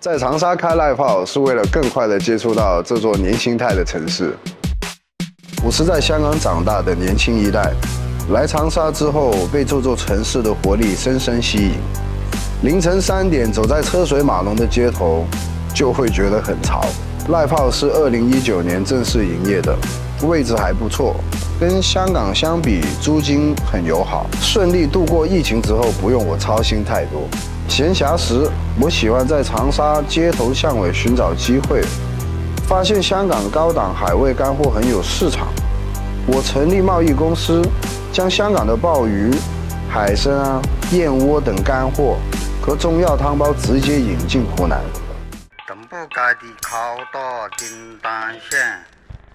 在长沙开 live 是为了更快的接触到这座年轻态的城市。我是在香港长大的年轻一代，来长沙之后被这座城市的活力深深吸引。凌晨三点走在车水马龙的街头，就会觉得很潮。赖炮是二零一九年正式营业的，位置还不错，跟香港相比租金很友好，顺利度过疫情之后不用我操心太多。闲暇时，我喜欢在长沙街头巷尾寻找机会，发现香港高档海味干货很有市场。我成立贸易公司，将香港的鲍鱼、海参啊、燕窝等干货和中药汤包直接引进湖南。东部街的靠大叮当响，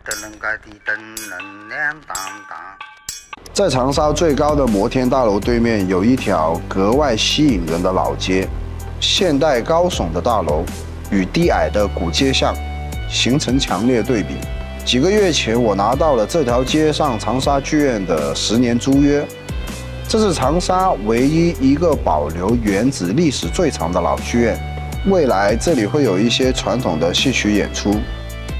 灯笼街的灯笼亮当当。在长沙最高的摩天大楼对面，有一条格外吸引人的老街，现代高耸的大楼与低矮的古街巷形成强烈对比。几个月前，我拿到了这条街上长沙剧院的十年租约，这是长沙唯一一个保留原址历史最长的老剧院。未来这里会有一些传统的戏曲演出。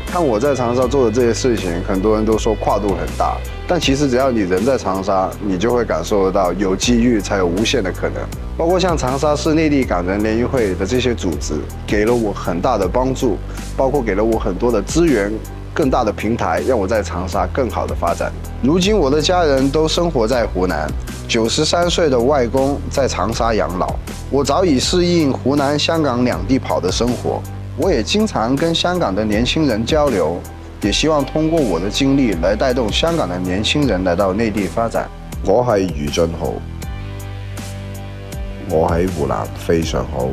看我在长沙做的这些事情，很多人都说跨度很大，但其实只要你人在长沙，你就会感受得到有机遇才有无限的可能。包括像长沙市内地港人联谊会的这些组织，给了我很大的帮助，包括给了我很多的资源，更大的平台，让我在长沙更好的发展。如今我的家人都生活在湖南，九十三岁的外公在长沙养老，我早已适应湖南、香港两地跑的生活。我也经常跟香港的年轻人交流，也希望通过我的经历来带动香港的年轻人来到内地发展。我系余俊豪，我喺湖南非常好。